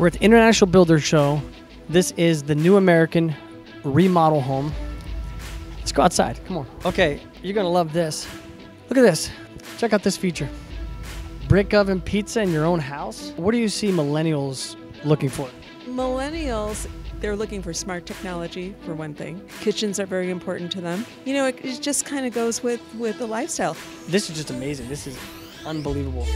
We're at the International Builder Show. This is the New American remodel home. Let's go outside. Come on. Okay, you're gonna love this. Look at this. Check out this feature. Brick oven pizza in your own house. What do you see millennials looking for? Millennials, they're looking for smart technology for one thing. Kitchens are very important to them. You know, it, it just kind of goes with with the lifestyle. This is just amazing. This is unbelievable.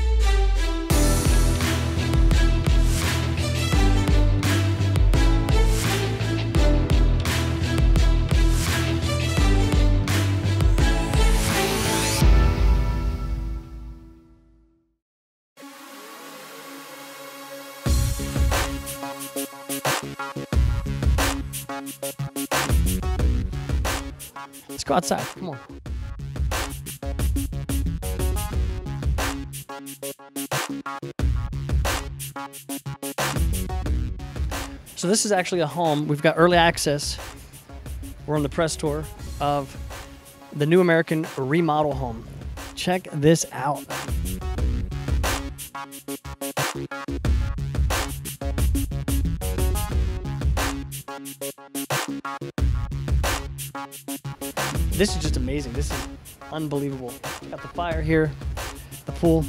Let's go outside. Come on. So this is actually a home. We've got early access. We're on the press tour of the new American remodel home. Check this out. This is just amazing. This is unbelievable. Got the fire here, the pool.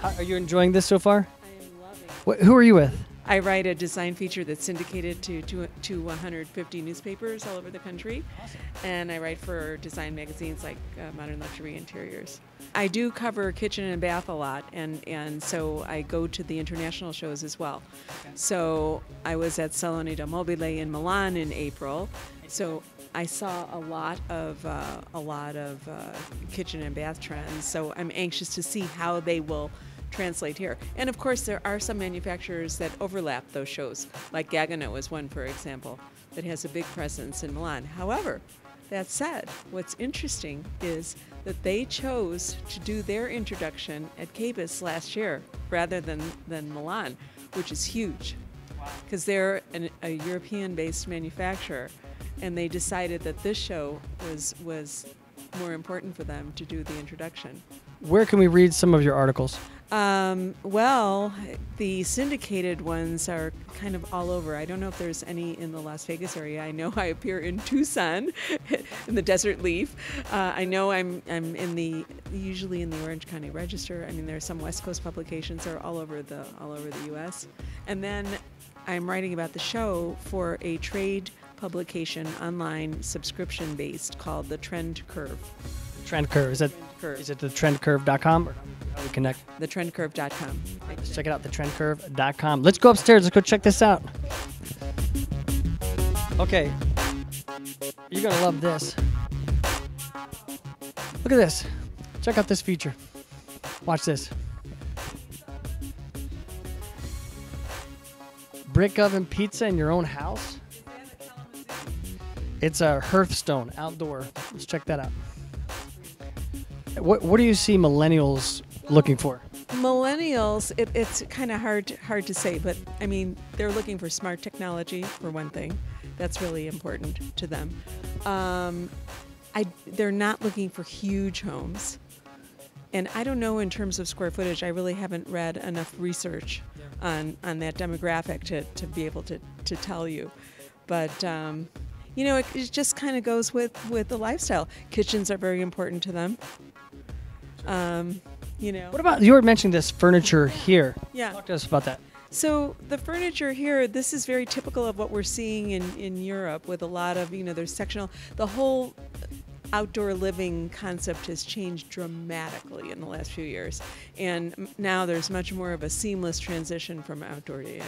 How, are you enjoying this so far? I am loving. Wh- who are you with? I write a design feature that's syndicated to, to, to 150 newspapers all over the country. And I write for design magazines like uh, Modern Luxury Interiors. I do cover kitchen and bath a lot, and, and so I go to the international shows as well. So I was at Salone del Mobile in Milan in April. So I saw a lot of uh, a lot of uh, kitchen and bath trends. So I'm anxious to see how they will translate here. And of course, there are some manufacturers that overlap those shows, like Gaggenau is one, for example, that has a big presence in Milan. However, that said, what's interesting is that they chose to do their introduction at KBIS last year rather than, than Milan, which is huge because they're an, a European-based manufacturer, and they decided that this show was was more important for them to do the introduction. Where can we read some of your articles? Um, well, the syndicated ones are kind of all over. I don't know if there's any in the Las Vegas area. I know I appear in Tucson, in the Desert Leaf. Uh, I know I'm I'm in the usually in the Orange County Register. I mean, there are some West Coast publications that are all over the all over the U.S. And then I'm writing about the show for a trade publication online subscription based called the Trend Curve. Trend Curve. Is that Curve. is it the trendcurve.com or how do we connect? TheTrendCurve.com. Let's check it out, thetrendcurve.com. Let's go upstairs. Let's go check this out. Okay. You're going to love this. Look at this. Check out this feature. Watch this. Brick oven pizza in your own house. It's a Hearthstone outdoor. Let's check that out. What, what do you see millennials looking for? Millennials, it, it's kind of hard hard to say, but I mean, they're looking for smart technology for one thing. That's really important to them. Um, I, they're not looking for huge homes. And I don't know in terms of square footage, I really haven't read enough research on, on that demographic to, to be able to, to tell you. But, um, you know, it, it just kind of goes with, with the lifestyle. Kitchens are very important to them. Um, you know. What about you were mentioning this furniture here? Yeah. Talk to us about that. So the furniture here, this is very typical of what we're seeing in, in Europe with a lot of, you know, there's sectional, the whole outdoor living concept has changed dramatically in the last few years. And now there's much more of a seamless transition from outdoor to in.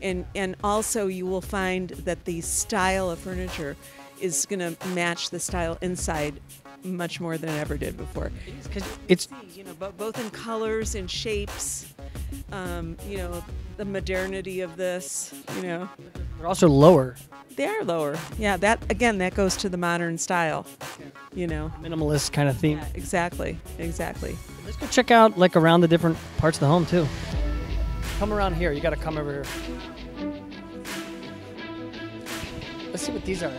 And, and also you will find that the style of furniture is going to match the style inside much more than it ever did before. Because it's You know, bo- both in colors and shapes, um, you know, the modernity of this, you know. they're also lower, They are lower. Yeah, that again, that goes to the modern style. You know. minimalist kind of theme. Yeah, exactly. Exactly. Let's go check out like around the different parts of the home too. Come around here. You got to come over here. Let's see what these are.